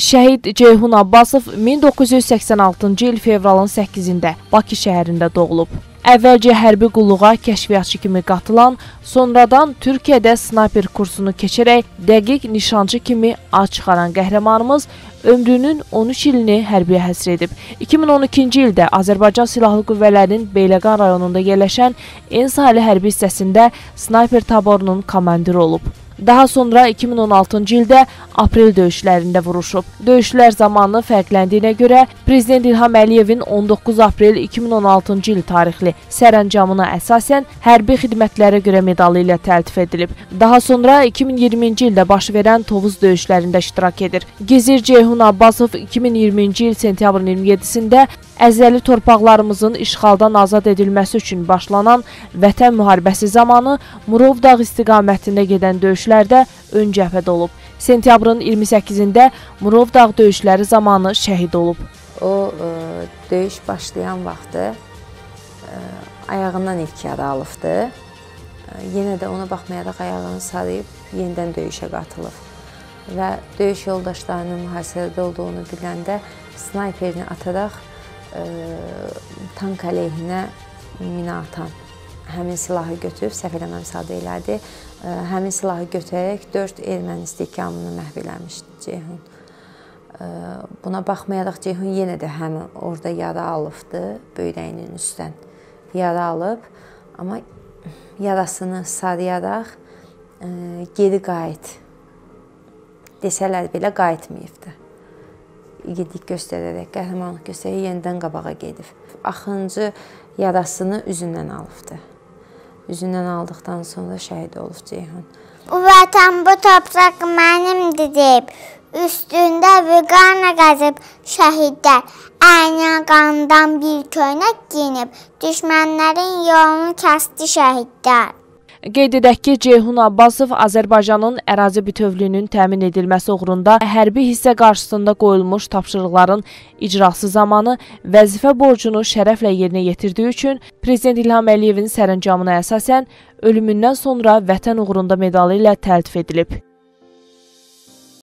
Şəhid Ceyhun Abbasov 1986-cı il fevralın 8-də Bakı şəhərində doğulub. Əvvəlcə hərbi qulluğa kəşfiyyatçı kimi qatılan, sonradan Türkiyədə snayper kursunu keçərək dəqiq nişancı kimi ad çıxaran qəhrəmanımız ömrünün 13 ilini hərbiyə həsr edib. 2012-ci ildə Azərbaycan Silahlı Qüvvələrinin Beyləqan rayonunda yerləşən En sahili hərbi hissəsində snayper taborunun komandiri olub. Daha sonra 2016-cı ildə aprel döyüşlərində vuruşub. Döyüşlər zamanı fərqləndiyinə görə Prezident İlham Əliyevin 19 aprel 2016-cı il tarixli sərəncamına əsasən hərbi xidmətlərə görə medalı ilə təltif edilib. Daha sonra 2020-ci ildə baş verən Tovuz döyüşlərində iştirak edir. Gizir Ceyhun Abbasov 2020-ci il sentyabrın 27-sində əzəli torpaqlarımızın işğaldan azad edilməsi üçün başlanan Vətən müharibəsi zamanı Murov dağ istiqamətində gedən döyüşlərdə ön cəbhədə olub. Sentyabrın 28-də Murov dağ döyüşləri zamanı şəhid olub. O ə, döyüş başlayan vaxtı ə, ayağından ilk yara alıbdı. Ə, yenə də ona baxmayaraq ayağını sarıyıb yenidən döyüşə qatılıb və döyüş yoldaşlarının mühasirədə olduğunu biləndə snayperini ataraq tank əleyhinə mina atan həmin silahı götürüb, səhv eləməmsə adı elədi, həmin silahı götürərək 4 erməni istikamını məhv eləmişdi Ceyhun. Buna baxmayaraq Ceyhun yenə də həmin orada yara alıbdı, böyrəyinin üstdən yara alıb, amma yarasını sarıyaraq ə, geri qayıt desələr belə qayıtmayıbdı igidlik göstərərək, qəhrəmanlıq göstərərək yenidən qabağa gedib. Axırıncı yarasını üzündən alıbdı. Üzündən aldıqdan sonra şəhid olub Ceyhun. Bu vətən, bu torpaq mənimdir deyib, üstündə vüqana qazıb şəhidlər, əyninə qandan bir köynək giyinib, düşmənlərin yolunu kəsdi şəhidlər. Qeyd edək ki, Ceyhun Abbasov Azərbaycanın ərazi bütövlüyünün təmin edilməsi uğrunda hərbi hissə qarşısında qoyulmuş tapşırıqların icrası zamanı vəzifə borcunu şərəflə yerinə yetirdiyi üçün Prezident İlham Əliyevin sərəncamına əsasən ölümündən sonra Vətən uğrunda medalı ilə təltif edilib.